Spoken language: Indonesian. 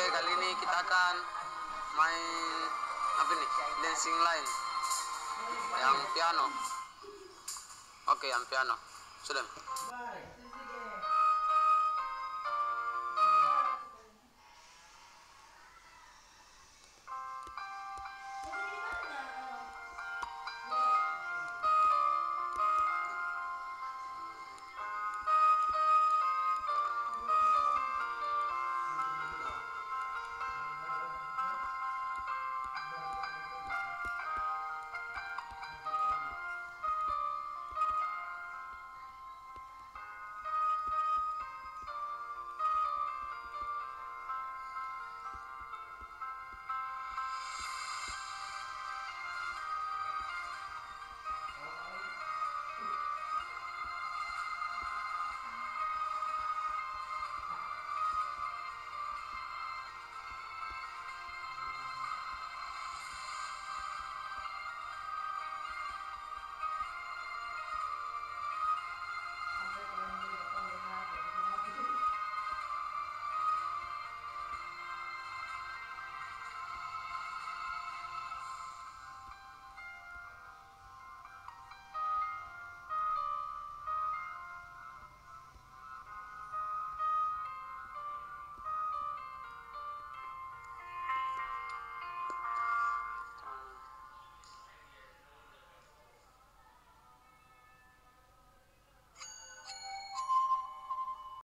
Kali ini kita akan main apa nih dancing line. Yang piano. Oke yang piano. Sudah.